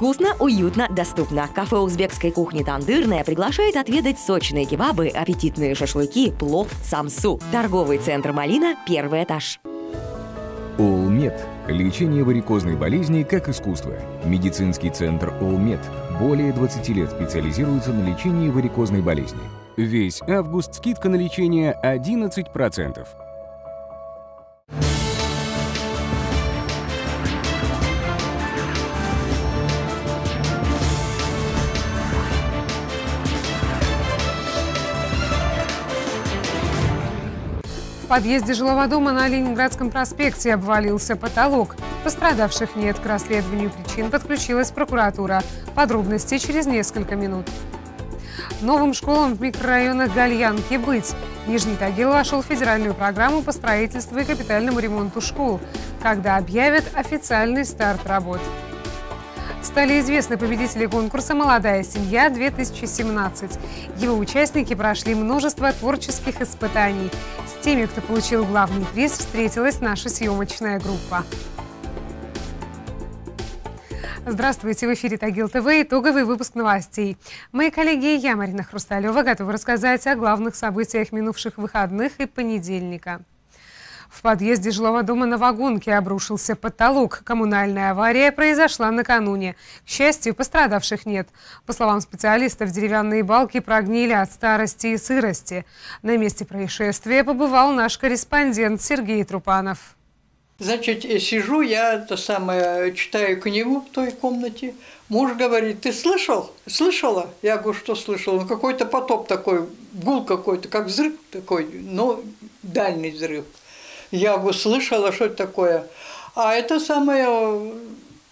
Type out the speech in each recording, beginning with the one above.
Вкусно, уютно, доступно. Кафе узбекской кухни «Тандырная» приглашает отведать сочные кебабы, аппетитные шашлыки, плов, самсу. Торговый центр «Малина», первый этаж. Улмед. Лечение варикозной болезни как искусство. Медицинский центр Улмед. Более 20 лет специализируется на лечении варикозной болезни. Весь август скидка на лечение 11%. Подъезде жилого дома на Ленинградском проспекте обвалился потолок. Пострадавших нет. К расследованию причин подключилась прокуратура. Подробности через несколько минут. Новым школам в микрорайонах Гальянки быть. Нижний Тагил вошел в федеральную программу по строительству и капитальному ремонту школ, когда объявят официальный старт работ. Стали известны победители конкурса «Молодая семья-2017». Его участники прошли множество творческих испытаний. С теми, кто получил главный приз, встретилась наша съемочная группа. Здравствуйте, в эфире Тагил ТВ, итоговый выпуск новостей. Мои коллеги и я, Марина Хрусталева, готовы рассказать о главных событиях минувших выходных и понедельника. В подъезде жилого дома на Вагонке обрушился потолок. Коммунальная авария произошла накануне. К счастью, пострадавших нет. По словам специалистов, деревянные балки прогнили от старости и сырости. На месте происшествия побывал наш корреспондент Сергей Трупанов. Значит, сижу, я это самое, читаю книгу в той комнате. Муж говорит, ты слышал? Слышала? Я говорю, что слышал? Ну, какой-то потоп такой, гул какой-то, как взрыв такой, но дальний взрыв. Я слышала, что это такое. А это самое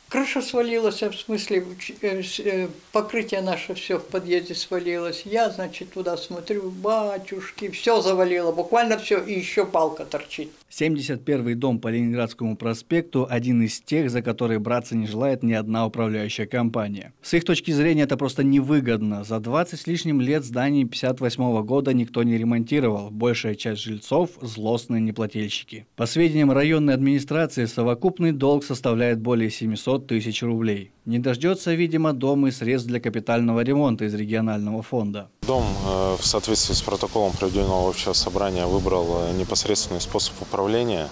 Крыша свалилась, в смысле э, э, покрытие наше все в подъезде свалилось. Я, значит, туда смотрю, батюшки, все завалило, буквально все, и еще палка торчит. 71-й дом по Ленинградскому проспекту – один из тех, за который браться не желает ни одна управляющая компания. С их точки зрения это просто невыгодно. За 20 с лишним лет зданий 58 -го года никто не ремонтировал. Большая часть жильцов – злостные неплательщики. По сведениям районной администрации, совокупный долг составляет более 700 500 тысяч рублей. Не дождется, видимо, дом и средств для капитального ремонта из регионального фонда. Дом э, в соответствии с протоколом проведенного общего собрания выбрал э, непосредственный способ управления.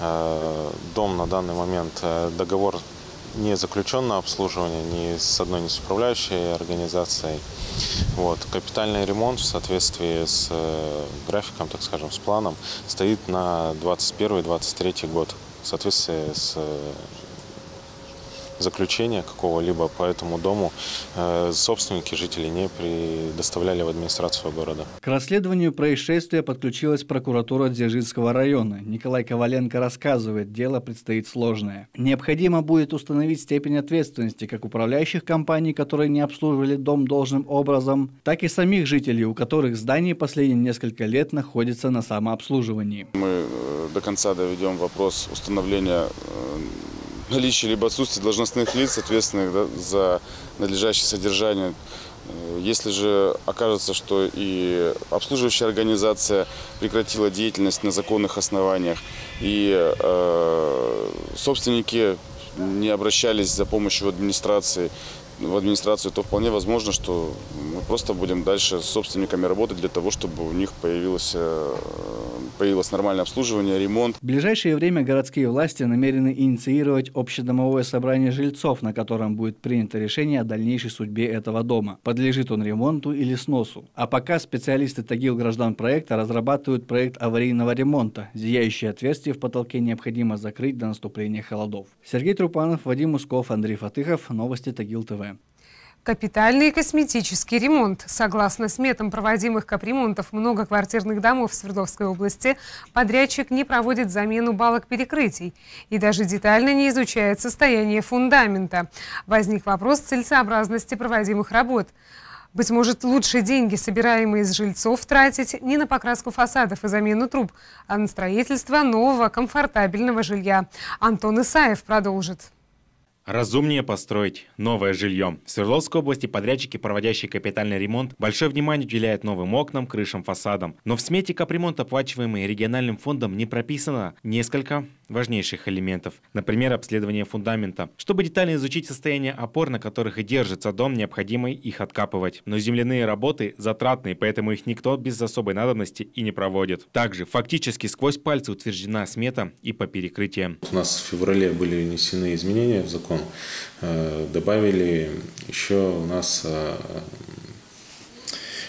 Э, дом на данный момент договор не заключен на обслуживание ни с одной, ни с управляющей организацией. Вот. Капитальный ремонт в соответствии с графиком, так скажем, с планом, стоит на 2021-2023 год в соответствии с заключения какого-либо по этому дому э, собственники, жители не предоставляли в администрацию города. К расследованию происшествия подключилась прокуратура Дзержинского района. Николай Коваленко рассказывает, дело предстоит сложное. Необходимо будет установить степень ответственности как управляющих компаний, которые не обслуживали дом должным образом, так и самих жителей, у которых здание последние несколько лет находится на самообслуживании. Мы э, до конца доведем вопрос установления э, наличие либо отсутствие должностных лиц, ответственных да, за надлежащее содержание. Э, если же окажется, что и обслуживающая организация прекратила деятельность на законных основаниях, и э, собственники не обращались за помощью в администрации, в администрацию, то вполне возможно, что мы просто будем дальше с собственниками работать для того, чтобы у них появилось, э, появилось нормальное обслуживание, ремонт. В ближайшее время городские власти намерены инициировать общедомовое собрание жильцов, на котором будет принято решение о дальнейшей судьбе этого дома. Подлежит он ремонту или сносу. А пока специалисты Тагил граждан проекта разрабатывают проект аварийного ремонта. Зияющие отверстия в потолке необходимо закрыть до наступления холодов. Сергей Трупанов, Вадим Усков, Андрей Фатыхов. Новости Тагил ТВ. Капитальный косметический ремонт. Согласно сметам проводимых капремонтов многоквартирных домов в Свердловской области, подрядчик не проводит замену балок перекрытий и даже детально не изучает состояние фундамента. Возник вопрос целесообразности проводимых работ. Быть может, лучше деньги, собираемые из жильцов, тратить не на покраску фасадов и замену труб, а на строительство нового комфортабельного жилья. Антон Исаев продолжит. Разумнее построить новое жилье. В Свердловской области подрядчики, проводящие капитальный ремонт, большое внимание уделяют новым окнам, крышам, фасадам. Но в смете капремонт, оплачиваемый региональным фондом, не прописано несколько важнейших элементов, например, обследование фундамента. Чтобы детально изучить состояние опор, на которых и держится дом, необходимо их откапывать. Но земляные работы затратные, поэтому их никто без особой надобности и не проводит. Также фактически сквозь пальцы утверждена смета и по перекрытиям. У нас в феврале были внесены изменения в закон, э, добавили еще у нас э,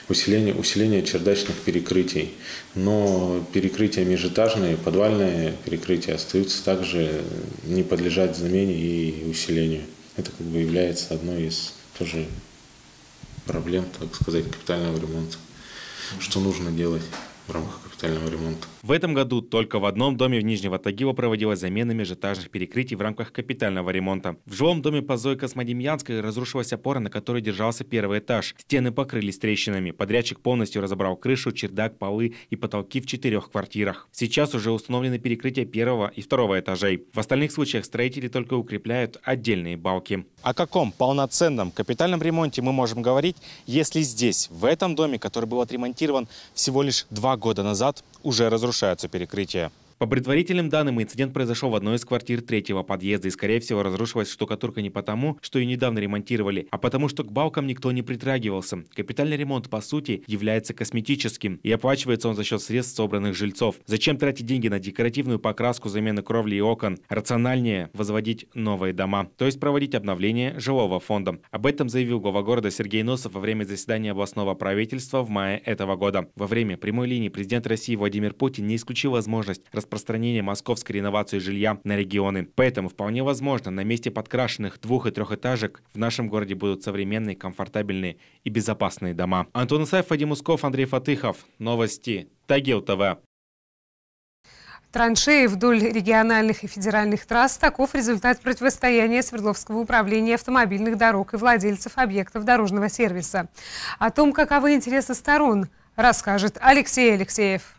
усиление, усиление чердачных перекрытий. Но перекрытия межэтажные, подвальные перекрытия остаются также не подлежать замене и усилению. Это как бы является одной из тоже проблем, так сказать, капитального ремонта. Что нужно делать в рамках капитального ремонта. В этом году только в одном доме в Нижнего Тагила проводилась замена межэтажных перекрытий в рамках капитального ремонта. В жилом доме по Зое Космодемьянской разрушилась опора, на которой держался первый этаж. Стены покрылись трещинами. Подрядчик полностью разобрал крышу, чердак, полы и потолки в четырех квартирах. Сейчас уже установлены перекрытия первого и второго этажей. В остальных случаях строители только укрепляют отдельные балки. О каком полноценном капитальном ремонте мы можем говорить, если здесь, в этом доме, который был отремонтирован всего лишь два года назад, уже разрушаются перекрытия. По предварительным данным, инцидент произошел в одной из квартир третьего подъезда и, скорее всего, разрушилась штукатурка не потому, что ее недавно ремонтировали, а потому, что к балкам никто не притрагивался. Капитальный ремонт, по сути, является косметическим, и оплачивается он за счет средств собранных жильцов. Зачем тратить деньги на декоративную покраску, замену кровли и окон? Рациональнее возводить новые дома, то есть проводить обновление жилого фонда. Об этом заявил глава города Сергей Носов во время заседания областного правительства в мае этого года. Во время прямой линии президент России Владимир Путин не исключил возможность распространения московской реновации жилья на регионы. Поэтому вполне возможно, на месте подкрашенных двух- и трехэтажек в нашем городе будут современные, комфортабельные и безопасные дома. Антон Исаев, Вадим Усков, Андрей Фатыхов. Новости. Тагил ТВ. Траншеи вдоль региональных и федеральных трасс – таков результат противостояния Свердловского управления автомобильных дорог и владельцев объектов дорожного сервиса. О том, каковы интересы сторон, расскажет Алексей Алексеев.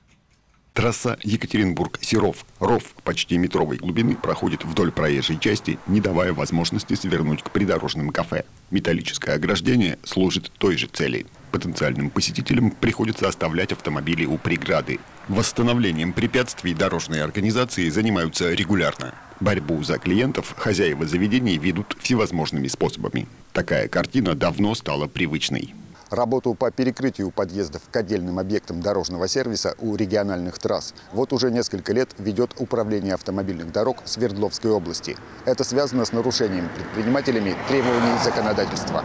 Трасса Екатеринбург-Серов, ров почти метровой глубины проходит вдоль проезжей части, не давая возможности свернуть к придорожным кафе. Металлическое ограждение служит той же цели. Потенциальным посетителям приходится оставлять автомобили у преграды. Восстановлением препятствий дорожные организации занимаются регулярно. Борьбу за клиентов хозяева заведений ведут всевозможными способами. Такая картина давно стала привычной. Работу по перекрытию подъездов к отдельным объектам дорожного сервиса у региональных трасс вот уже несколько лет ведет Управление автомобильных дорог Свердловской области. Это связано с нарушением предпринимателями требований законодательства.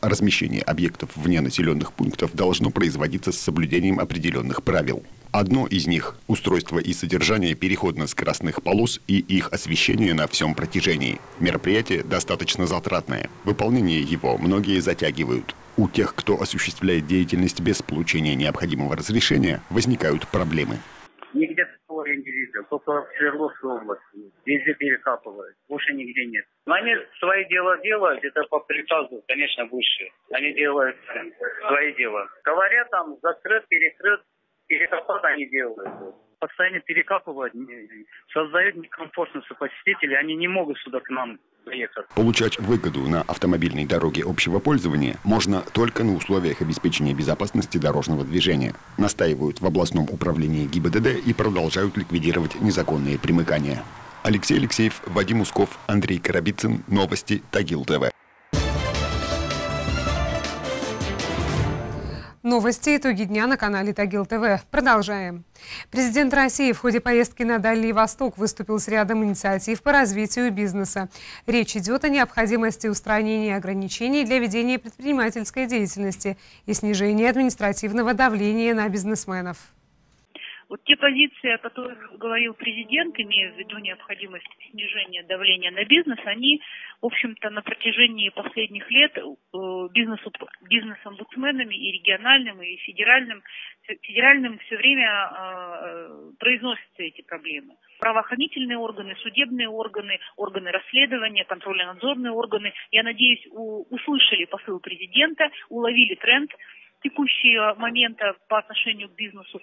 Размещение объектов вне населенных пунктов должно производиться с соблюдением определенных правил. Одно из них – устройство и содержание переходно-скоростных полос и их освещение на всем протяжении. Мероприятие достаточно затратное. Выполнение его многие затягивают. У тех, кто осуществляет деятельность без получения необходимого разрешения, возникают проблемы. Нигде я не видел, только в Свердловской области. Везде перекапывают, больше нигде нет. Но они свои дела делают, это по приказу, конечно, выше. Они делают свои дела. Говорят, там закрыт, перекрыт, перекопать они делают постоянно перекапывают, создают некомфортность у посетителей, они не могут сюда к нам приехать. Получать выгоду на автомобильной дороге общего пользования можно только на условиях обеспечения безопасности дорожного движения. Настаивают в областном управлении ГИБДД и продолжают ликвидировать незаконные примыкания. Алексей Алексеев, Вадим Усков, Андрей Карабицын. Новости Тагил ТВ. Новости итоги дня на канале Тагил ТВ. Продолжаем. Президент России в ходе поездки на Дальний Восток выступил с рядом инициатив по развитию бизнеса. Речь идет о необходимости устранения ограничений для ведения предпринимательской деятельности и снижения административного давления на бизнесменов. Вот те позиции, о которых говорил президент, имея в виду необходимость снижения давления на бизнес, они, в общем-то, на протяжении последних лет э, бизнес-омбудсменами и региональным, и федеральным, федеральным все время э, произносятся эти проблемы. Правоохранительные органы, судебные органы, органы расследования, контрольно-надзорные органы, я надеюсь, услышали посыл президента, уловили тренд текущего момента по отношению к бизнесу.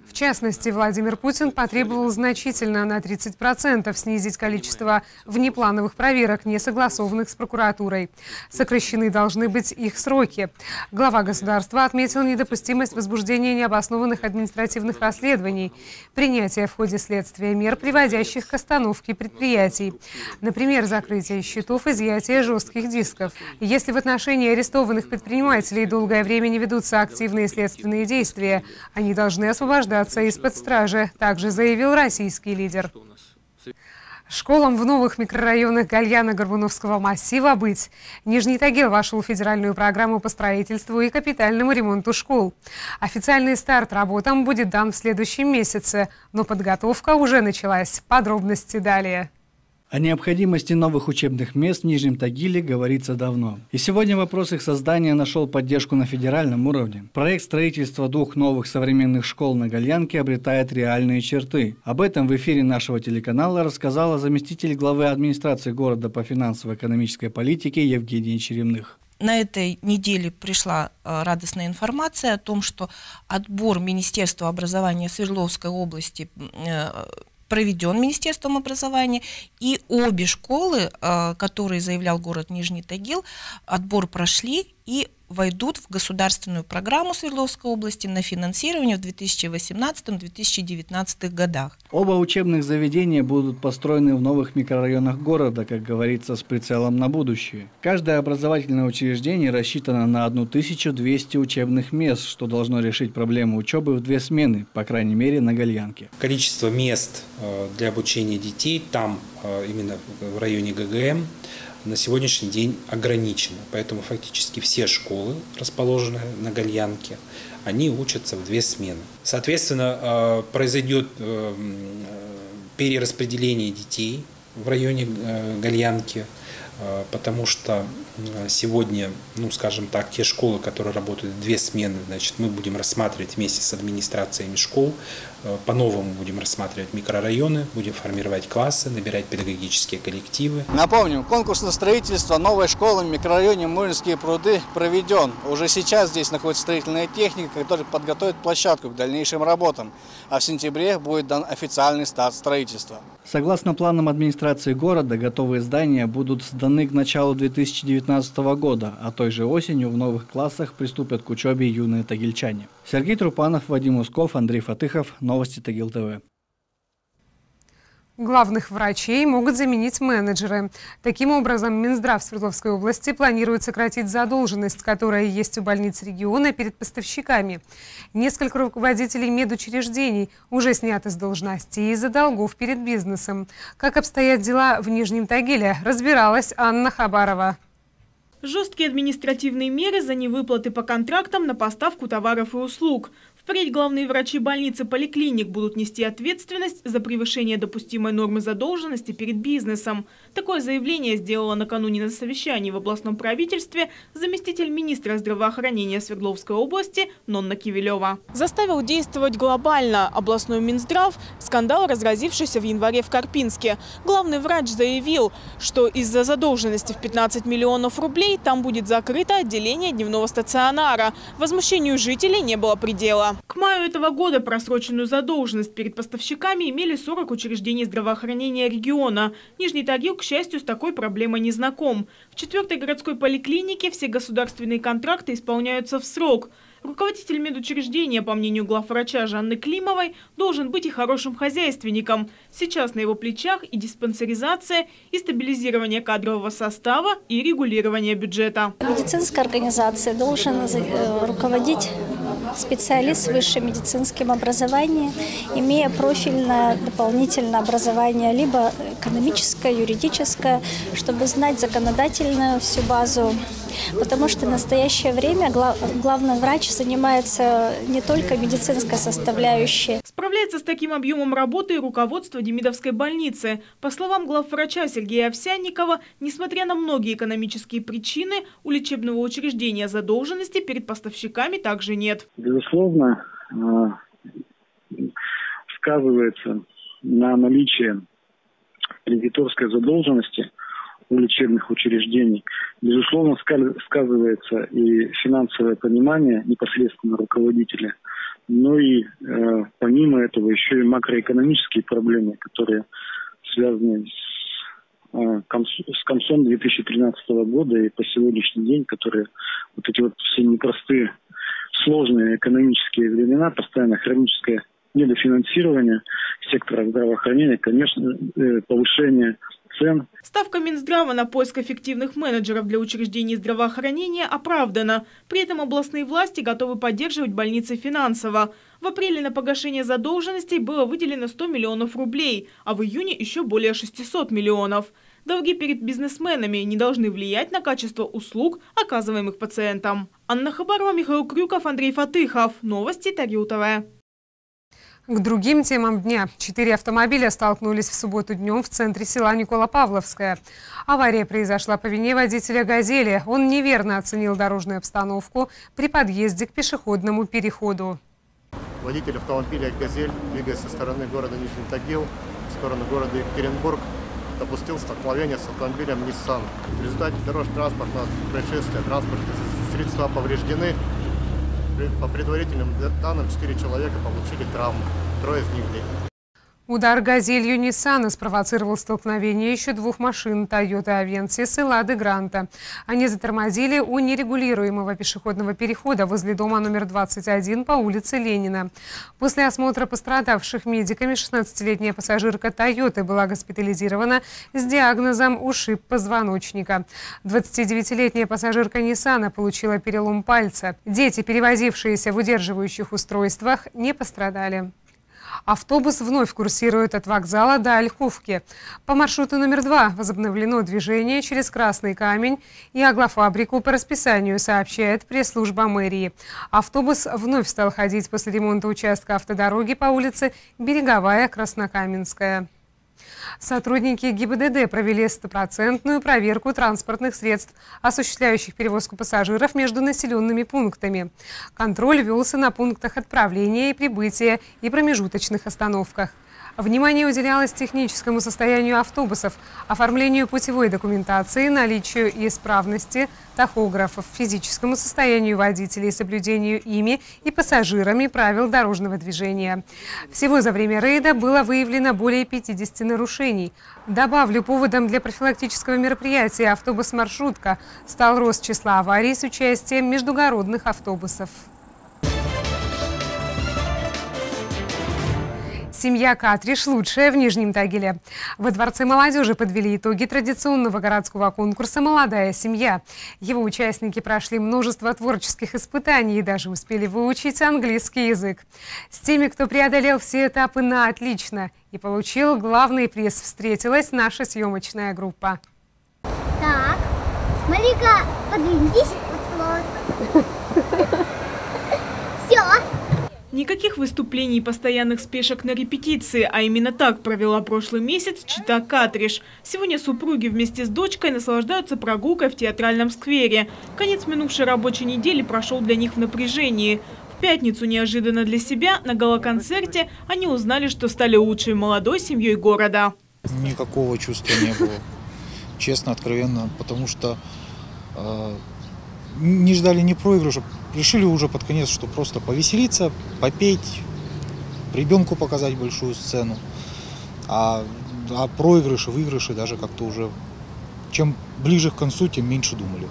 В частности, Владимир Путин потребовал значительно на 30% снизить количество внеплановых проверок, не согласованных с прокуратурой. Сокращены должны быть их сроки. Глава государства отметил недопустимость возбуждения необоснованных административных расследований, принятия в ходе следствия мер, приводящих к остановке предприятий. Например, закрытие счетов, изъятие жестких дисков. Если в отношении арестованных предпринимателей долгое время не ведут ведутся активные следственные действия. Они должны освобождаться из-под стражи, также заявил российский лидер. Школам в новых микрорайонах Гальяна-Горбуновского массива быть. Нижний Тагил вошел в федеральную программу по строительству и капитальному ремонту школ. Официальный старт работам будет дан в следующем месяце, но подготовка уже началась. Подробности далее. О необходимости новых учебных мест в Нижнем Тагиле говорится давно. И сегодня вопрос их создания нашел поддержку на федеральном уровне. Проект строительства двух новых современных школ на Гальянке обретает реальные черты. Об этом в эфире нашего телеканала рассказала заместитель главы администрации города по финансово-экономической политике Евгения Черемных на этой неделе пришла э, радостная информация о том, что отбор Министерства образования Свердловской области э, проведен Министерством образования, и обе школы, э, которые заявлял город Нижний Тагил, отбор прошли, и войдут в государственную программу Свердловской области на финансирование в 2018-2019 годах. Оба учебных заведения будут построены в новых микрорайонах города, как говорится, с прицелом на будущее. Каждое образовательное учреждение рассчитано на 1200 учебных мест, что должно решить проблему учебы в две смены, по крайней мере на Гальянке. Количество мест э, для обучения детей там, э, именно в районе ГГМ, на сегодняшний день ограничено. Поэтому фактически все школы, расположенные на Гальянке, они учатся в две смены. Соответственно, э, произойдет э, перераспределение детей в районе э, Гальянки, потому что сегодня, ну, скажем так, те школы, которые работают две смены, значит, мы будем рассматривать вместе с администрациями школ, по-новому будем рассматривать микрорайоны, будем формировать классы, набирать педагогические коллективы. Напомним, конкурс на строительство новой школы в микрорайоне Муринские пруды проведен. Уже сейчас здесь находится строительная техника, которая подготовит площадку к дальнейшим работам. А в сентябре будет дан официальный старт строительства. Согласно планам администрации города, готовые здания будут сданы к началу 2019 года, а той же осенью в новых классах приступят к учебе юные тагильчане. Сергей Трупанов, Вадим Усков, Андрей Фатыхов. Новости Тагил ТВ. Главных врачей могут заменить менеджеры. Таким образом, Минздрав Свердловской области планирует сократить задолженность, которая есть у больниц региона перед поставщиками. Несколько руководителей медучреждений уже сняты с должностей из-за долгов перед бизнесом. Как обстоят дела в Нижнем Тагиле, разбиралась Анна Хабарова. Жесткие административные меры за невыплаты по контрактам на поставку товаров и услуг. Впредь главные врачи больницы поликлиник будут нести ответственность за превышение допустимой нормы задолженности перед бизнесом. Такое заявление сделала накануне на совещании в областном правительстве заместитель министра здравоохранения Свердловской области Нонна Кивилева. Заставил действовать глобально областной Минздрав скандал, разразившийся в январе в Карпинске. Главный врач заявил, что из-за задолженности в 15 миллионов рублей там будет закрыто отделение дневного стационара. Возмущению жителей не было предела. К маю этого года просроченную задолженность перед поставщиками имели 40 учреждений здравоохранения региона. Нижний Тагил, к счастью, с такой проблемой не знаком. В четвертой городской поликлинике все государственные контракты исполняются в срок – Руководитель медучреждения, по мнению главврача Жанны Климовой, должен быть и хорошим хозяйственником. Сейчас на его плечах и диспансеризация, и стабилизирование кадрового состава, и регулирование бюджета. Медицинская организация должен э, руководить специалист с медицинским образованием, имея профильное дополнительное образование, либо экономическое, юридическое, чтобы знать законодательную всю базу. Потому что в настоящее время главный врач занимается не только медицинской составляющей. Справляется с таким объемом работы и руководство Демидовской больницы. По словам главврача Сергея Овсянникова, несмотря на многие экономические причины, у лечебного учреждения задолженности перед поставщиками также нет. Безусловно, э, сказывается на наличие кредиторской задолженности у лечебных учреждений. Безусловно, сказывается и финансовое понимание непосредственно руководителя, но и э, помимо этого еще и макроэкономические проблемы, которые связаны с, э, с концом 2013 года и по сегодняшний день, которые вот эти вот все непростые, сложные экономические времена, постоянно хроническое недофинансирование сектора здравоохранения, конечно, э, повышение цен. Ставка Минздрава на поиск эффективных менеджеров для учреждений здравоохранения оправдана. При этом областные власти готовы поддерживать больницы финансово. В апреле на погашение задолженностей было выделено 100 миллионов рублей, а в июне еще более 600 миллионов. Долги перед бизнесменами не должны влиять на качество услуг, оказываемых пациентам. Анна Хабарова, Михаил Крюков, Андрей Фатыхов. Новости Тарютовая. К другим темам дня. Четыре автомобиля столкнулись в субботу днем в центре села Никола-Павловская. Авария произошла по вине водителя «Газели». Он неверно оценил дорожную обстановку при подъезде к пешеходному переходу. Водитель автомобиля «Газель», двигаясь со стороны города Нижний Тагил в сторону города Екатеринбург, допустил столкновение с автомобилем Nissan. В результате дорожно-транспортного происшествия транспортные средства повреждены, по предварительным данным, 4 человека получили травмы, трое из них дети. Удар газелью Ниссана спровоцировал столкновение еще двух машин Toyota Avensis и Лады Гранта. Они затормозили у нерегулируемого пешеходного перехода возле дома номер 21 по улице Ленина. После осмотра пострадавших медиками 16-летняя пассажирка Toyota была госпитализирована с диагнозом ушиб позвоночника. 29-летняя пассажирка Ниссана получила перелом пальца. Дети, перевозившиеся в удерживающих устройствах, не пострадали. Автобус вновь курсирует от вокзала до Ольховки. По маршруту номер два возобновлено движение через Красный Камень и Аглофабрику по расписанию, сообщает пресс-служба мэрии. Автобус вновь стал ходить после ремонта участка автодороги по улице Береговая Краснокаменская. Сотрудники ГИБДД провели стопроцентную проверку транспортных средств, осуществляющих перевозку пассажиров между населенными пунктами. Контроль велся на пунктах отправления и прибытия и промежуточных остановках. Внимание уделялось техническому состоянию автобусов, оформлению путевой документации, наличию и исправности тахографов, физическому состоянию водителей, соблюдению ими и пассажирами правил дорожного движения. Всего за время рейда было выявлено более 50 нарушений. Добавлю, поводом для профилактического мероприятия «Автобус-маршрутка» стал рост числа аварий с участием междугородных автобусов. Семья Катриш лучшая в Нижнем Тагиле. Во Дворце молодежи подвели итоги традиционного городского конкурса «Молодая семья». Его участники прошли множество творческих испытаний и даже успели выучить английский язык. С теми, кто преодолел все этапы на отлично и получил главный приз, встретилась наша съемочная группа. Так, смотри-ка, подвиньтесь. Вот. Никаких выступлений и постоянных спешек на репетиции, а именно так провела прошлый месяц Чита Катриш. Сегодня супруги вместе с дочкой наслаждаются прогулкой в театральном сквере. Конец минувшей рабочей недели прошел для них в напряжении. В пятницу неожиданно для себя на гала-концерте они узнали, что стали лучшей молодой семьей города. Никакого чувства не было, честно, откровенно, потому что э, не ждали ни проигрыша, решили уже под конец, что просто повеселиться, попеть, ребенку показать большую сцену. А, а проигрыши, выигрыши даже как-то уже, чем ближе к концу, тем меньше думали.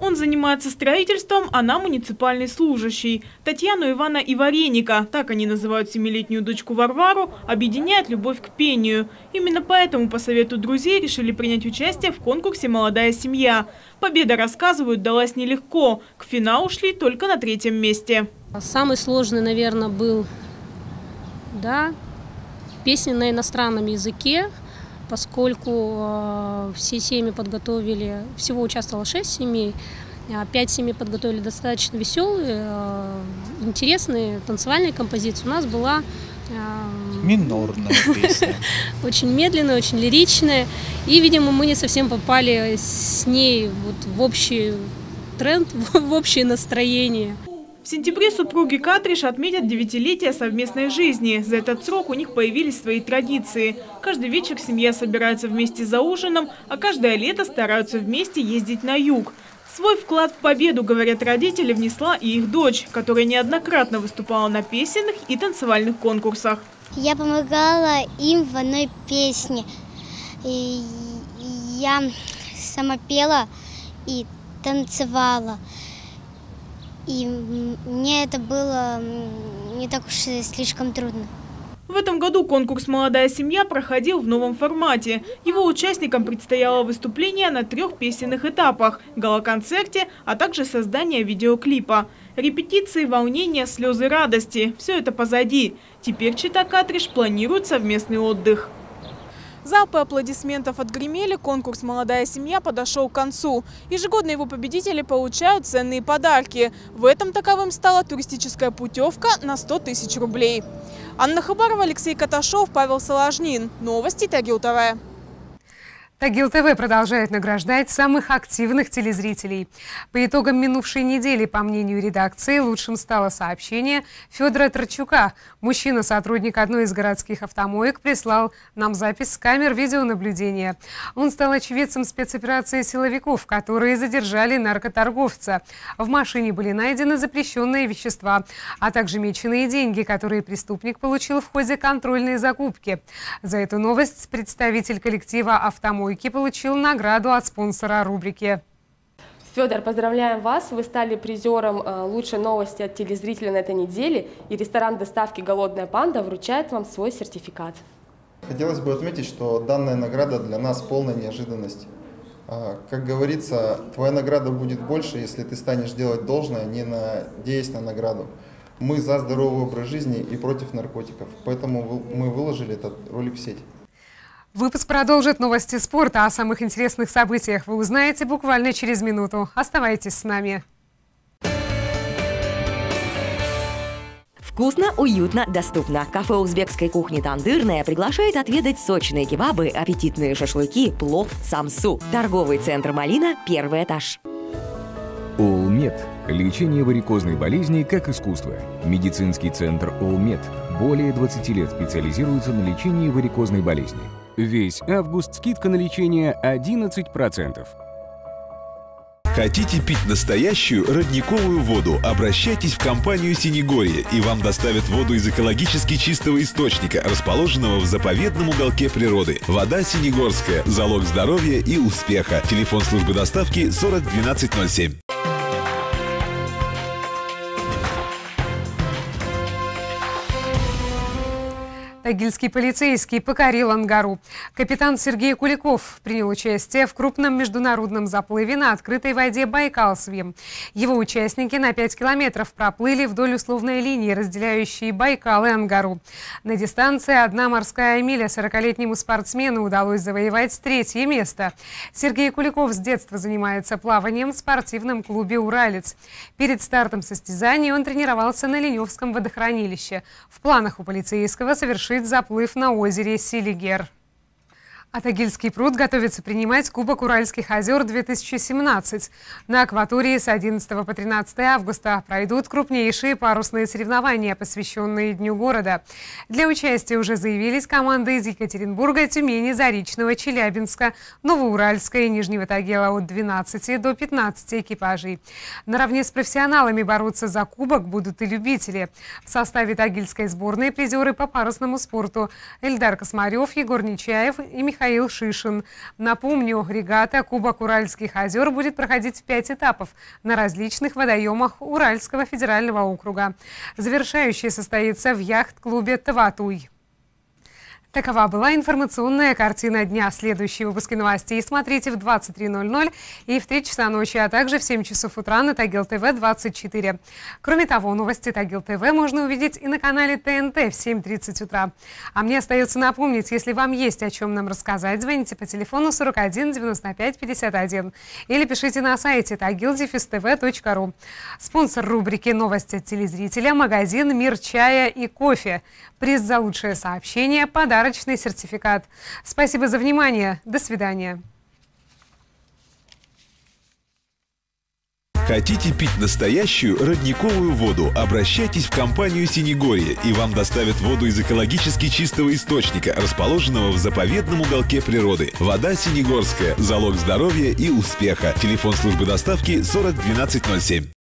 Он занимается строительством, она муниципальный служащий. Татьяну Ивана и Вареника, так они называют семилетнюю дочку Варвару, объединяет любовь к пению. Именно поэтому по совету друзей решили принять участие в конкурсе «Молодая семья». Победа, рассказывают, далась нелегко. К финалу шли только на третьем месте. Самый сложный, наверное, был да, песни на иностранном языке поскольку э, все семьи подготовили, всего участвовало 6 семей, а 5 семей подготовили достаточно веселые, э, интересные танцевальные композиции. У нас была минорная песня. Очень медленная, очень лиричная. И, видимо, мы не совсем попали с ней вот в общий тренд, в общее настроение. В сентябре супруги Катриш отметят девятилетие совместной жизни. За этот срок у них появились свои традиции. Каждый вечер семья собирается вместе за ужином, а каждое лето стараются вместе ездить на юг. Свой вклад в победу, говорят родители, внесла и их дочь, которая неоднократно выступала на песенных и танцевальных конкурсах. Я помогала им в одной песне. И я сама пела и танцевала. И мне это было не так уж и слишком трудно. В этом году конкурс «Молодая семья» проходил в новом формате. Его участникам предстояло выступление на трех песенных этапах – галоконцерте, а также создание видеоклипа. Репетиции, волнения, слезы радости – все это позади. Теперь Чита Катриш планирует совместный отдых. Залпы аплодисментов отгремели, конкурс «Молодая семья» подошел к концу. Ежегодно его победители получают ценные подарки. В этом таковым стала туристическая путевка на 100 тысяч рублей. Анна Хабарова, Алексей Каташов, Павел Соложнин. Новости Тагил ТВ. Тагил ТВ продолжает награждать самых активных телезрителей. По итогам минувшей недели, по мнению редакции, лучшим стало сообщение Федора Трачука. Мужчина, сотрудник одной из городских автомоек, прислал нам запись с камер видеонаблюдения. Он стал очевидцем спецоперации силовиков, которые задержали наркоторговца. В машине были найдены запрещенные вещества, а также меченые деньги, которые преступник получил в ходе контрольной закупки. За эту новость представитель коллектива автомойки Койки получил награду от спонсора рубрики. Федор, поздравляем вас! Вы стали призером э, лучшей новости от телезрителя на этой неделе, и ресторан доставки «Голодная панда» вручает вам свой сертификат. Хотелось бы отметить, что данная награда для нас полная неожиданность. А, как говорится, твоя награда будет больше, если ты станешь делать должное, не надеясь на награду. Мы за здоровый образ жизни и против наркотиков, поэтому мы выложили этот ролик в сеть. Выпуск продолжит новости спорта. О самых интересных событиях вы узнаете буквально через минуту. Оставайтесь с нами. Вкусно, уютно, доступно. Кафе узбекской кухни «Тандырная» приглашает отведать сочные кебабы, аппетитные шашлыки, плов, самсу. Торговый центр «Малина», первый этаж. Олмед. Лечение варикозной болезни как искусство. Медицинский центр Олмед. Более 20 лет специализируется на лечении варикозной болезни. Весь август скидка на лечение 11%. Хотите пить настоящую родниковую воду? Обращайтесь в компанию «Синегорье», и вам доставят воду из экологически чистого источника, расположенного в заповедном уголке природы. Вода «Синегорская» – залог здоровья и успеха. Телефон службы доставки 40 Тагильский полицейский покорил Ангару. Капитан Сергей Куликов принял участие в крупном международном заплыве на открытой воде Байкал-Свим. Его участники на 5 километров проплыли вдоль условной линии, разделяющей Байкал и Ангару. На дистанции одна морская миля 40-летнему спортсмену удалось завоевать третье место. Сергей Куликов с детства занимается плаванием в спортивном клубе «Уралец». Перед стартом состязаний он тренировался на Леневском водохранилище. В планах у полицейского совершить совершить заплыв на озере Силигер. А Тагильский пруд готовится принимать Кубок Уральских озер-2017. На акватории с 11 по 13 августа пройдут крупнейшие парусные соревнования, посвященные Дню города. Для участия уже заявились команды из Екатеринбурга, Тюмени, Заречного, Челябинска, Новоуральска и Нижнего Тагила от 12 до 15 экипажей. Наравне с профессионалами бороться за кубок будут и любители. В составе тагильской сборной призеры по парусному спорту Эльдар Космарев, Егор Нечаев и Михаил Михаил Шишин. Напомню, регата Кубок Уральских озер будет проходить в пять этапов на различных водоемах Уральского федерального округа. Завершающий состоится в яхт-клубе «Таватуй». Такова была информационная картина дня. Следующие выпуски новостей смотрите в 23.00 и в 3 часа ночи, а также в 7 часов утра на Тагил ТВ 24. Кроме того, новости Тагил ТВ можно увидеть и на канале ТНТ в 7.30 утра. А мне остается напомнить, если вам есть о чем нам рассказать, звоните по телефону 41 95 51 или пишите на сайте tagildefistv.ru. Спонсор рубрики «Новости телезрителя» – магазин «Мир чая и кофе». Приз за лучшее сообщение – подарочный сертификат. Спасибо за внимание. До свидания. Хотите пить настоящую родниковую воду? Обращайтесь в компанию «Синегорье», и вам доставят воду из экологически чистого источника, расположенного в заповедном уголке природы. Вода «Синегорская» – залог здоровья и успеха. Телефон службы доставки 40 12 07.